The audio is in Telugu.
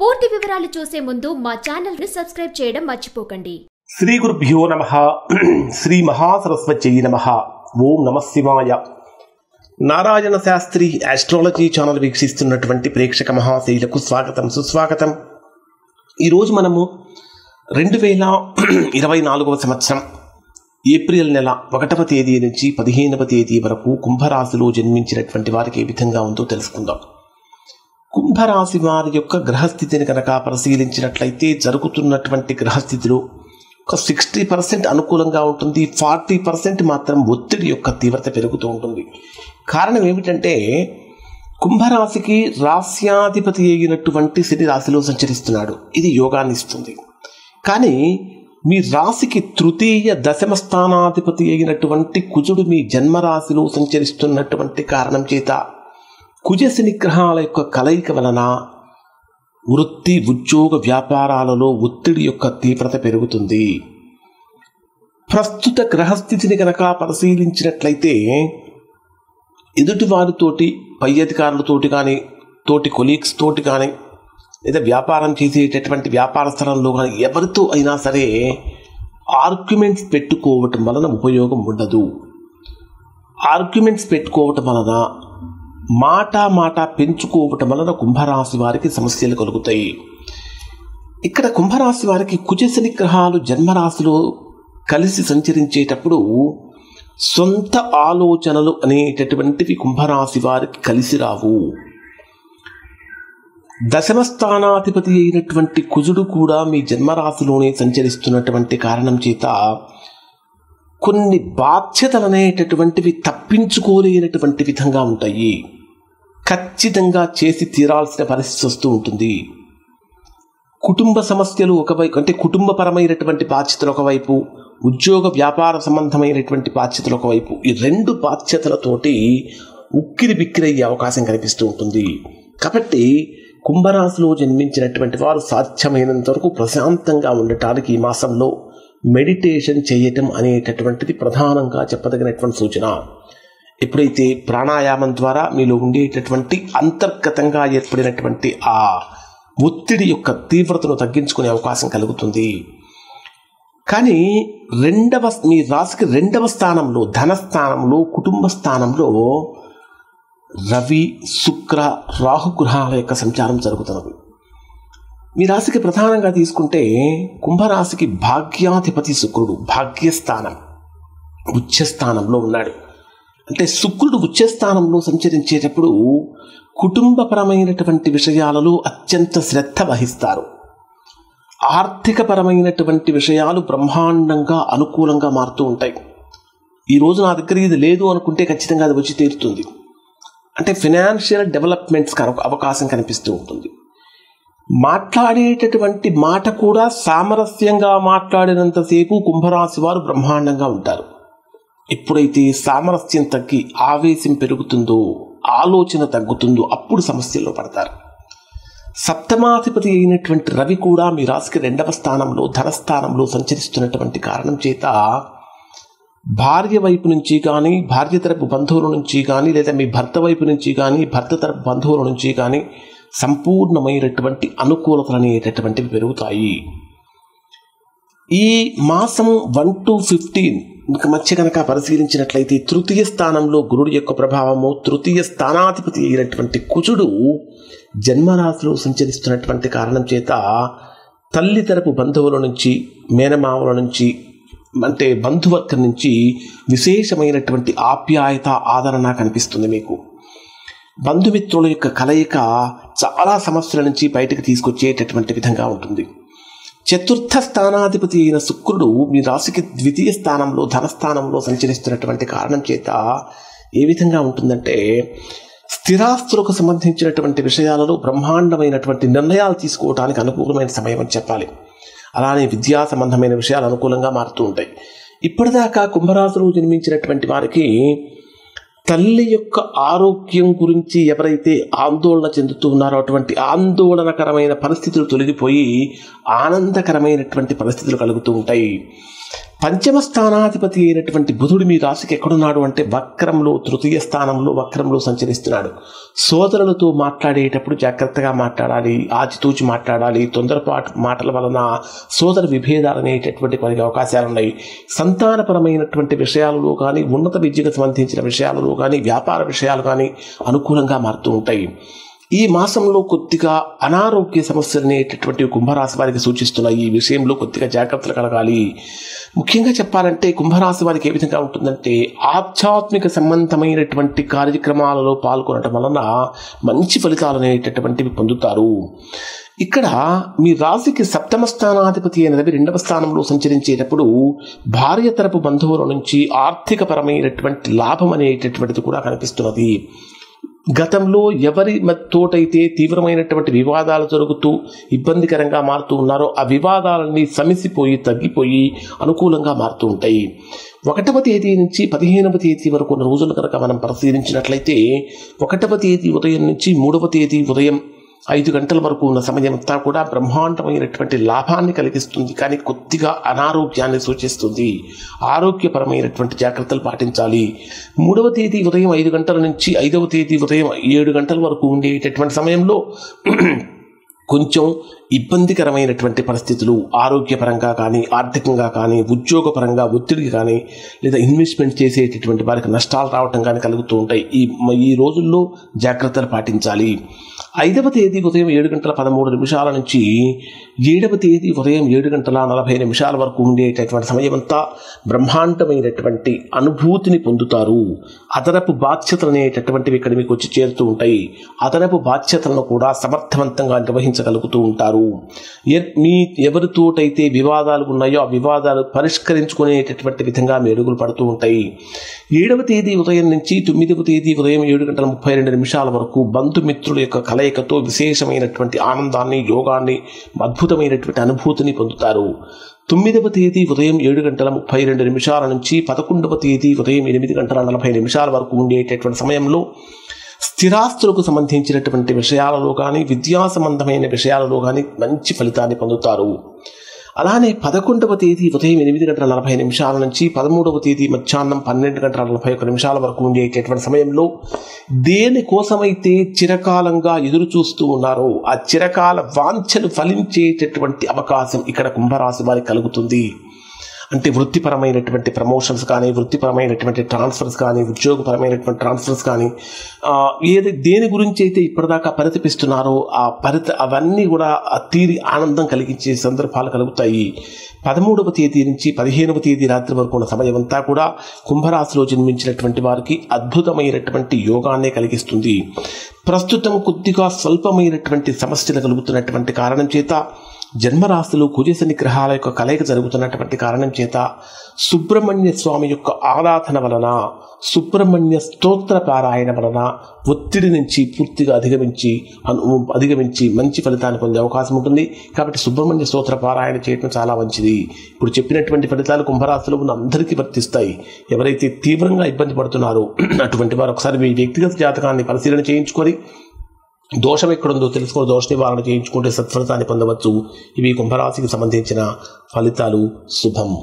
పూర్తి వివరాలు చూసే ముందు మా ఛానల్ని సబ్స్క్రైబ్ చేయడం మర్చిపోకండి. శ్రీ గురుభ్యో నమ శ్రీ మహాసరస్వత్యై నమ ఓం నమ శివాయ. నారాయణ శాస్త్రి ఆస్ట్రాలజీ ఛానల్ వీక్షిస్తున్నటువంటి ప్రేక్షక మహాశైలకు స్వాగతం సుస్వాగతం. ఈరోజు మనము రెండు వేల ఇరవై నాలుగవ సంవత్సరం ఏప్రిల్ నెల ఒకటవ తేదీ నుంచి పదిహేనవ తేదీ వరకు కుంభరాశిలో జన్మించినటువంటి వారికి ఏ విధంగా ఉందో తెలుసుకుందాం. కుంభరాశి వారి యొక్క గ్రహస్థితిని కనుక పరిశీలించినట్లయితే జరుగుతున్నటువంటి గ్రహస్థితిలో ఒక సిక్స్టీ పర్సెంట్ అనుకూలంగా ఉంటుంది. ఫార్టీ పర్సెంట్ మాత్రం ఒత్తిడి యొక్క తీవ్రత పెరుగుతూ ఉంటుంది. కారణం ఏమిటంటే కుంభరాశికి రాస్యాధిపతి అయినటువంటి శని రాశిలో సంచరిస్తున్నాడు. ఇది యోగాన్ని ఇస్తుంది. కానీ మీ రాశికి తృతీయ దశమ స్థానాధిపతి అయినటువంటి కుజుడు మీ జన్మరాశిలో సంచరిస్తున్నటువంటి కారణం చేత కుజశని గ్రహాల యొక్క కలయిక వలన వృత్తి ఉద్యోగ వ్యాపారాలలో ఒత్తిడి యొక్క తీవ్రత పెరుగుతుంది. ప్రస్తుత గ్రహస్థితిని కనుక పరిశీలించినట్లయితే ఎదుటి వారితోటి పై అధికారులతోటి కానీ తోటి కొలీగ్స్ తోటి కానీ లేదా వ్యాపారం చేసేటటువంటి వ్యాపార స్థలంలో కానీ ఎవరితో అయినా సరే ఆర్గ్యుమెంట్స్ పెట్టుకోవటం వలన ఉపయోగం ఉండదు. ఆర్గ్యుమెంట్స్ పెట్టుకోవటం వలన మాట మాట పెంచుకోవటం వలన కుంభరాశి వారికి సమస్యలు కలుగుతాయి. ఇక్కడ కుంభరాశి వారికి కుజశని గ్రహాలు జన్మరాశిలో కలిసి సంచరించేటప్పుడు సొంత ఆలోచనలు అనేటటువంటివి కుంభరాశి వారికి కలిసి రావు. దశమ స్థానాధిపతి అయినటువంటి కుజుడు కూడా మీ జన్మరాశిలోనే సంచరిస్తున్నటువంటి కారణం చేత కొన్ని బాధ్యతలు అనేటటువంటివి తప్పించుకోలేనటువంటి విధంగా ఉంటాయి. ఖచ్చితంగా చేసి తీరాల్సిన పరిస్థితి వస్తూ ఉంటుంది. కుటుంబ సమస్యలు ఒకవైపు అంటే కుటుంబపరమైనటువంటి బాధ్యతలు ఒకవైపు ఉద్యోగ వ్యాపార సంబంధమైనటువంటి బాధ్యతలు ఒకవైపు ఈ రెండు బాధ్యతలతోటి ఉక్కిరి బిక్కిరయ్యే అవకాశం కనిపిస్తూ ఉంటుంది. కాబట్టి కుంభరాశిలో జన్మించినటువంటి వారు సాధ్యమైనంత వరకు ప్రశాంతంగా ఉండటానికి ఈ మాసంలో మెడిటేషన్ చేయటం అనేటటువంటిది ప్రధానంగా చెప్పదగినటువంటి సూచన. ఎప్పుడైతే ప్రాణాయామం ద్వారా మీలో ఉండేటటువంటి అంతర్గతంగా ఏర్పడినటువంటి ఆ ఒత్తిడి యొక్క తీవ్రతను తగ్గించుకునే అవకాశం కలుగుతుంది. కానీ రెండవ మీ రాశికి రెండవ స్థానంలో ధనస్థానంలో కుటుంబ స్థానంలో రవి శుక్ర రాహుగ్రహాల యొక్క సంచారం జరుగుతున్నది. మీ రాశికి ప్రధానంగా తీసుకుంటే కుంభరాశికి భాగ్యాధిపతి శుక్రుడు భాగ్యస్థానం ఉచ్చస్థానంలో ఉన్నాడు. అంటే శుక్రుడు ఉచ్చస్థానంలో సంచరించేటప్పుడు కుటుంబపరమైనటువంటి విషయాలలో అత్యంత శ్రద్ధ వహిస్తారు. ఆర్థికపరమైనటువంటి విషయాలు బ్రహ్మాండంగా అనుకూలంగా మారుతూ ఉంటాయి. ఈ రోజు నా దగ్గర ఇది లేదు అనుకుంటే ఖచ్చితంగా అది వచ్చి తీరుతుంది. అంటే ఫినాన్షియల్ డెవలప్మెంట్స్ అవకాశం కనిపిస్తూ ఉంటుంది. మాట్లాడేటటువంటి మాట కూడా సామరస్యంగా మాట్లాడినంతసేపు కుంభరాశి వారు బ్రహ్మాండంగా ఉంటారు. ఎప్పుడైతే సామరస్యం తగ్గి ఆవేశం పెరుగుతుందో ఆలోచన తగ్గుతుందో అప్పుడు సమస్యల్లో పడతారు. సప్తమాధిపతి అయినటువంటి రవి కూడా మీ రాశికి రెండవ స్థానంలో ధనస్థానంలో సంచరిస్తున్నటువంటి కారణం చేత భార్య వైపు నుంచి కానీ భార్య తరపు బంధువుల నుంచి కానీ లేదా మీ భర్త వైపు నుంచి కానీ భర్త తరపు బంధువుల నుంచి కానీ సంపూర్ణమైనటువంటి అనుకూలతలు అనేటటువంటివి పెరుగుతాయి. ఈ మాసం వన్ టు ఫిఫ్టీన్ మధ్య కనుక పరిశీలించినట్లయితే తృతీయ స్థానంలో గురుడు యొక్క ప్రభావము తృతీయ స్థానాధిపతి అయినటువంటి కుజుడు జన్మరాశిలో సంచరిస్తున్నటువంటి కారణం చేత తల్లి తరపు బంధువుల నుంచి మేనమావుల నుంచి అంటే బంధువర్గం నుంచి విశేషమైనటువంటి ఆప్యాయత ఆదరణ కనిపిస్తుంది మీకు. బంధుమిత్రుల యొక్క కలయిక చాలా సమస్యల నుంచి బయటకు తీసుకొచ్చేటటువంటి విధంగా ఉంటుంది. చతుర్థ స్థానాధిపతి అయిన శుక్రుడు మీ రాశికి ద్వితీయ స్థానంలో ధనస్థానంలో సంచరిస్తున్నటువంటి కారణం చేత ఏ విధంగా ఉంటుందంటే స్థిరాస్తులకు సంబంధించినటువంటి విషయాలలో బ్రహ్మాండమైనటువంటి నిర్ణయాలు తీసుకోవడానికి అనుకూలమైన సమయం అని చెప్పాలి. అలానే విద్యా సంబంధమైన విషయాలు అనుకూలంగా మారుతూ ఉంటాయి. ఇప్పటిదాకా కుంభరాశులు జన్మించినటువంటి వారికి తల్లి యొక్క ఆరోగ్యం గురించి ఎవరైతే ఆందోళన చెందుతూ ఉన్నారో అటువంటి ఆందోళనకరమైన పరిస్థితులు తొలగిపోయి ఆనందకరమైనటువంటి పరిస్థితులు కలుగుతూ ఉంటాయి. పంచమ స్థానాధిపతి అయినటువంటి బుధుడు మీ రాశికి ఎక్కడున్నాడు అంటే వక్రంలో తృతీయ స్థానంలో వక్రంలో సంచరిస్తున్నాడు. సోదరులతో మాట్లాడేటప్పుడు జాగ్రత్తగా మాట్లాడాలి ఆచితూచి మాట్లాడాలి తొందరపాటు మాటల వలన సోదర విభేదాలు అనేటటువంటి కొన్ని అవకాశాలు ఉన్నాయి. సంతానపరమైనటువంటి విషయాలలో కానీ ఉన్నత విద్యకు సంబంధించిన విషయాలలో కానీ వ్యాపార విషయాలు కానీ అనుకూలంగా మారుతూ ఉంటాయి. ఈ మాసంలో కొద్దిగా అనారోగ్య సమస్యలు అనేటటువంటి కుంభరాశి వారికి సూచిస్తున్నాయి ఈ విషయంలో కొద్దిగా జాగ్రత్తలు కలగాలి. ముఖ్యంగా చెప్పాలంటే కుంభరాశి వారికి ఏ విధంగా ఉంటుందంటే ఆధ్యాత్మిక సంబంధమైనటువంటి కార్యక్రమాలలో పాల్గొనడం వలన మంచి ఫలితాలు అనేటటువంటివి పొందుతారు. ఇక్కడ మీ రాశికి సప్తమ స్థానాధిపతి అయినది రెండవ స్థానంలో సంచరించేటప్పుడు భార్య తరపు బంధువుల నుంచి ఆర్థికపరమైనటువంటి లాభం అనేటటువంటిది కూడా కనిపిస్తున్నది. గతంలో ఎవరి తోటైతే తీవ్రమైనటువంటి వివాదాలు జరుగుతూ ఇబ్బందికరంగా మారుతూ ఉన్నారో ఆ వివాదాలన్నీ సమిసిపోయి తగ్గిపోయి అనుకూలంగా మారుతూ ఉంటాయి. ఒకటవ తేదీ నుంచి పదిహేనవ తేదీ వరకు ఉన్న రోజులు కనుక మనం పరిశీలించినట్లయితే ఒకటవ తేదీ ఉదయం నుంచి మూడవ తేదీ ఉదయం ఐదు గంటల వరకు ఉన్న సమయం అంతా కూడా బ్రహ్మాండమైనటువంటి లాభాన్ని కలిగిస్తుంది. కానీ కొద్దిగా అనారోగ్యాన్ని సూచిస్తుంది. ఆరోగ్యపరమైనటువంటి జాగ్రత్తలు పాటించాలి. మూడవ తేదీ ఉదయం ఐదు గంటల నుంచి ఐదవ తేదీ ఉదయం ఏడు గంటల వరకు ఉండేటటువంటి సమయంలో కొంచెం ఇబ్బందికరమైనటువంటి పరిస్థితులు ఆరోగ్యపరంగా కానీ ఆర్థికంగా కానీ ఉద్యోగపరంగా ఒత్తిడికి కానీ లేదా ఇన్వెస్ట్మెంట్ చేసేటటువంటి వారికి నష్టాలు రావటం కానీ కలుగుతూ ఉంటాయి. ఈ ఈ రోజుల్లో జాగ్రత్తలు పాటించాలి. ఐదవ తేదీ ఉదయం ఏడు గంటల పదమూడు నిమిషాల నుంచి ఏడవ తేదీ ఉదయం ఏడు గంటల నలభై నిమిషాల వరకు ఉండేటటువంటి సమయమంతా బ్రహ్మాండమైనటువంటి అనుభూతిని పొందుతారు. అదనపు బాధ్యతలు అనేటటువంటివి ఇక్కడ మీకు వచ్చి చేరుతూ ఉంటాయి. అదనపు బాధ్యతలను కూడా సమర్థవంతంగా నిర్వహించగలుగుతూ ఉంటారు. మీ ఎవరితోటైతే వివాదాలు ఉన్నాయో ఆ వివాదాలు పరిష్కరించుకునేటటువంటి విధంగా మెరుగులు పడుతూ ఉంటాయి. ఏడవ తేదీ ఉదయం నుంచి తొమ్మిదవ తేదీ ఉదయం ఏడు గంటల ముప్పై రెండు నిమిషాల వరకు బంధుమిత్రుల యొక్క కలయికతో విశేషమైనటువంటి ఆనందాన్ని యోగాన్ని అద్భుతమైనటువంటి అనుభూతిని పొందుతారు. తొమ్మిదవ తేదీ ఉదయం ఏడు గంటల ముప్పై రెండు నిమిషాల నుంచి పదకొండవ తేదీ ఉదయం ఎనిమిది గంటల నలభై నిమిషాల వరకు ఉండేటటువంటి సమయంలో స్థిరాస్తులకు సంబంధించినటువంటి విషయాలలో కానీ విద్యా సంబంధమైన విషయాలలో కానీ మంచి ఫలితాన్ని పొందుతారు. అలానే పదకొండవ తేదీ ఉదయం ఎనిమిది గంటల నలభై నిమిషాల నుంచి పదమూడవ తేదీ మధ్యాహ్నం పన్నెండు గంటల నలభై ఒక్క నిమిషాల వరకు ఉండేటటువంటి సమయంలో దేనికోసమైతే చిరకాలంగా ఎదురు చూస్తూ ఉన్నారో ఆ చిరకాల వాంఛలు ఫలించేటటువంటి అవకాశం ఇక్కడ కుంభరాశి వారికి కలుగుతుంది. అంటే వృత్తిపరమైనటువంటి ప్రమోషన్స్ కానీ వృత్తిపరమైనటువంటి ట్రాన్స్ఫర్స్ కానీ ఉద్యోగపరమైనటువంటి ట్రాన్స్ఫర్స్ కానీ ఏది దేని గురించి అయితే ఇప్పటిదాకా పరితపిస్తున్నారో ఆ పరిత అవన్నీ కూడా తీరి ఆనందం కలిగించే సందర్భాలు కలుగుతాయి. పదమూడవ తేదీ నుంచి పదిహేనవ తేదీ రాత్రి వరకు ఉన్న సమయం అంతా కూడా కుంభరాశిలో జన్మించినటువంటి వారికి అద్భుతమైనటువంటి యోగాన్నే కలిగిస్తుంది. ప్రస్తుతం కొద్దిగా స్వల్పమైనటువంటి సమస్యలు కలుగుతున్నటువంటి కారణం చేత జన్మరాశులు కుజశని గ్రహాల యొక్క కలయిక జరుగుతున్నటువంటి కారణం చేత సుబ్రహ్మణ్య స్వామి యొక్క ఆరాధన వలన సుబ్రహ్మణ్య స్తోత్ర పారాయణ వలన ఒత్తిడి నుంచి పూర్తిగా అధిగమించి అధిగమించి మంచి ఫలితాన్ని పొందే అవకాశం ఉంటుంది. కాబట్టి సుబ్రహ్మణ్య స్తోత్ర పారాయణ చేయడం చాలా మంచిది. ఇప్పుడు చెప్పినటువంటి ఫలితాలు కుంభరాశిలో ఉన్న అందరికీ వర్తిస్తాయి. ఎవరైతే తీవ్రంగా ఇబ్బంది పడుతున్నారో అటువంటి వారు ఒకసారి మీ వ్యక్తిగత జాతకాన్ని పరిశీలన చేయించుకొని దోషం ఎక్కడుందో తెలుసుకుని దోష నివారణ చేయించుకుంటే సత్ఫలితాన్ని పొందవచ్చు. ఇవి కుంభరాశికి సంబంధించిన ఫలితాలు. శుభం.